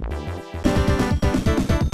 ああ。